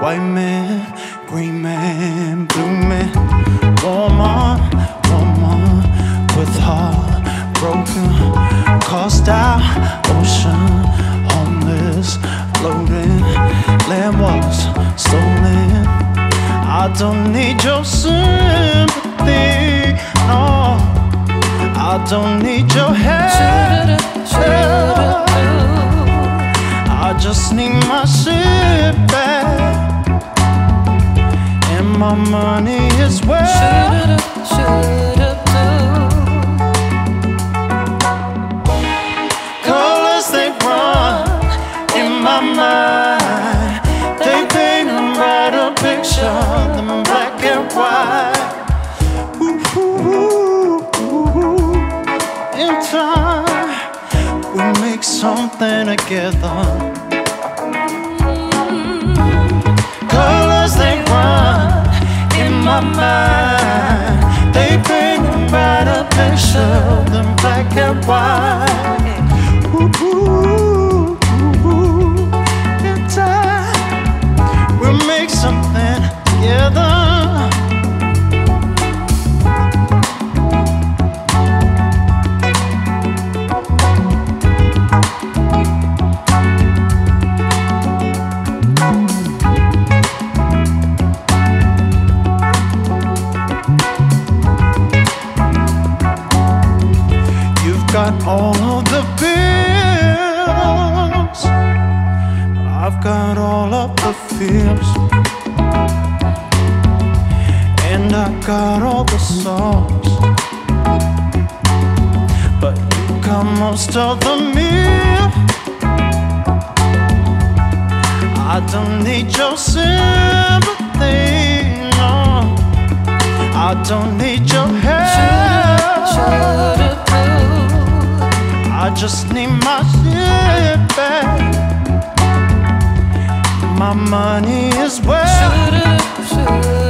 White man, green man, blue man, woman, woman with heart broken, crossed out, ocean, homeless, floating, land was stolen. I don't need your sympathy, no. I don't need your help. I just need my shit my money is where. Colors they run in my mind. They paint a brighter picture than black and white. Ooh, ooh, ooh, ooh. In time, we'll make something together. My mind. Got all of the bills. I've got all of the fears. And I got all the songs. But you got most of the meal. I don't need your sympathy, no. I don't need your help just need my shit back. My money is well.